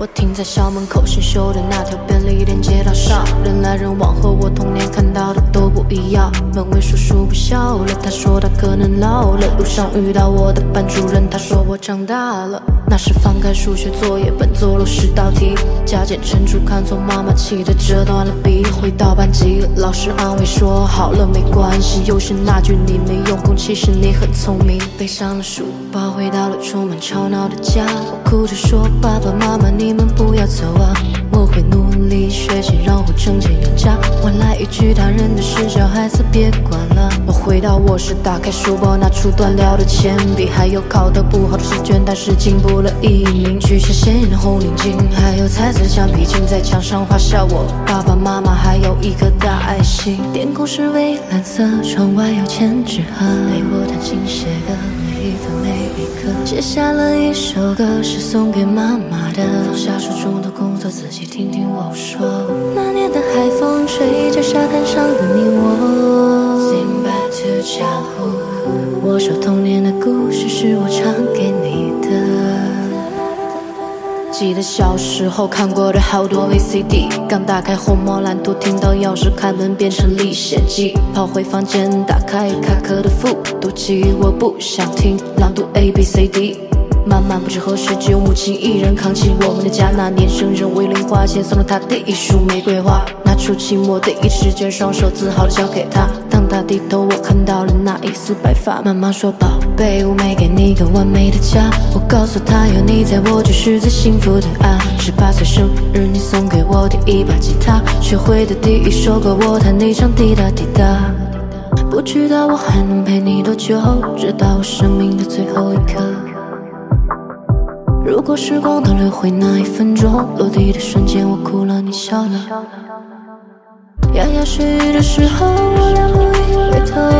我停在校门口新修的那条便利店街道上，人来人往，和我童年看到的都不一样。门卫叔叔不笑了，他说他可能老了。路上遇到我的班主任，他说我长大了。那时翻开数学作业本，做了十道题，加减乘除看错，妈妈气得折断了笔。回到班级，老师安慰说好了没关系。又是那句你没用功，其实你很聪明。背上了书包，回到了充满吵闹的家，我哭着说爸爸妈妈你们不要走啊，我会努力学习，然后挣钱养家。换来一句大人的，孩子别管了。我回到卧室，打开书包，拿出断掉的铅笔，还有考得不好的试卷，但是进步。了一名，取下鲜艳的红领巾，还有彩色橡皮筋在墙上画下我爸爸妈妈，还有一颗大爱心。天空是蔚蓝色，窗外有千纸鹤，陪我弹琴写歌，每一分每一刻。写下了一首歌，是送给妈妈的。放下手中的工作，仔细听听我说。那年的海风吹着沙滩上的你我。我说童年的故事是我唱给你的。记得小时候看过的好多 VCD，刚打开红猫蓝兔，听到钥匙开门变成历险记，跑回房间打开卡壳的复读机，我不想听朗读 A B C D，不知何时只有母亲一人扛起我们的家，那年生日为零花钱送了她第一束玫瑰花，拿出期末的一试卷，双手自豪地交给她。他低头，我看到了那一丝白发。妈妈说：“宝贝，我没给你个完美的家。”我告诉她：“有你在我就是最幸福的啊。”十八岁生日，你送给我第一把吉他，学会的第一首歌，我弹你唱滴答滴答。不知道我还能陪你多久，直到我生命的最后一刻。如果时光倒流回那一分钟，落地的瞬间，我哭了，你笑了。牙牙学语的时候，我俩不一回头。